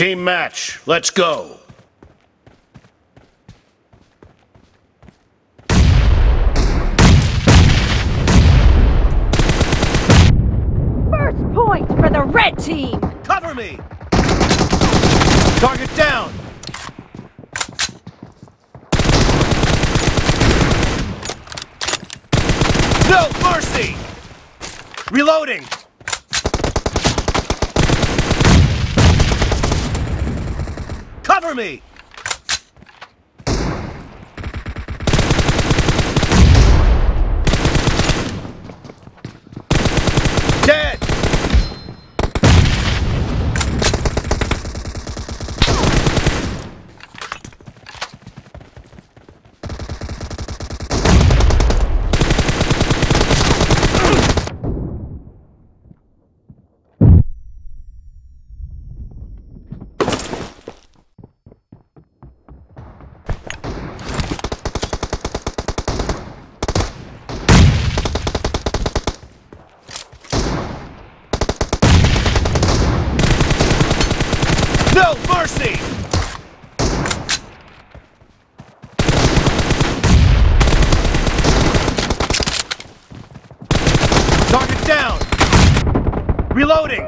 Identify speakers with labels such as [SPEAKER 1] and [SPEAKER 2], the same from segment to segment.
[SPEAKER 1] Team match, let's go.
[SPEAKER 2] First point for the red team!
[SPEAKER 1] Cover me! Target down! No mercy! Reloading! Cover me! Dead! No mercy! Target down! Reloading!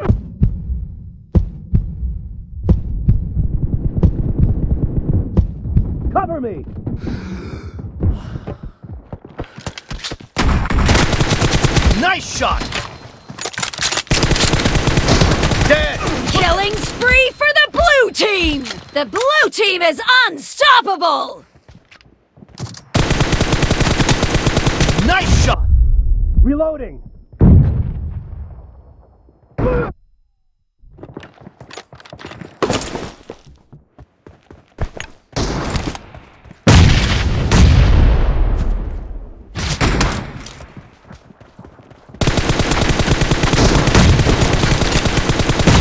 [SPEAKER 1] Cover me! Nice shot! Dead!
[SPEAKER 2] Killing spree for the blue team! The blue team is unstoppable!
[SPEAKER 1] Nice shot! Reloading!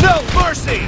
[SPEAKER 1] No mercy!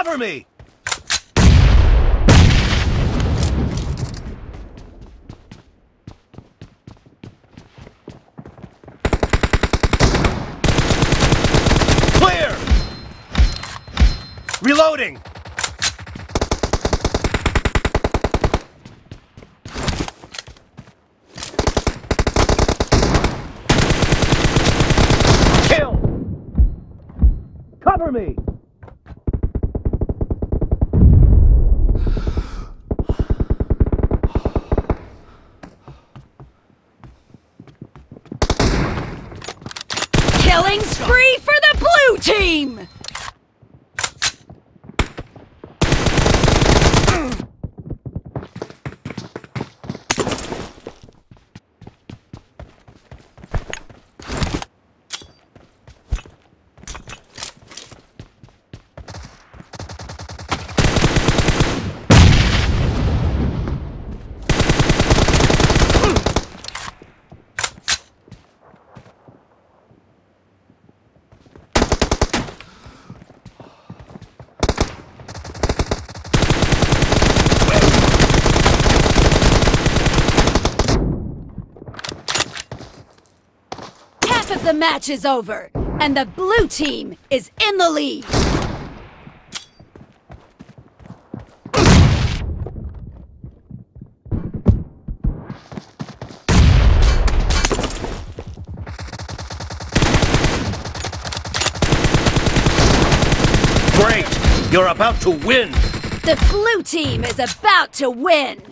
[SPEAKER 1] Cover me! Clear! Reloading! Kill! Cover me!
[SPEAKER 2] Killing spree for the blue team! Half of the match is over, And the blue team is in the lead.
[SPEAKER 1] Great! You're about to win!
[SPEAKER 2] The blue team is about to win.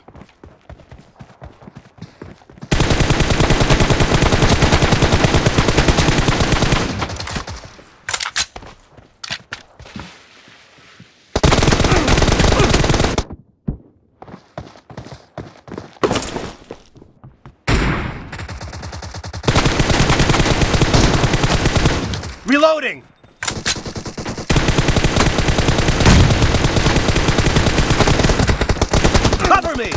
[SPEAKER 1] Reloading! Cover me!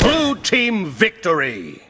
[SPEAKER 1] Blue team victory!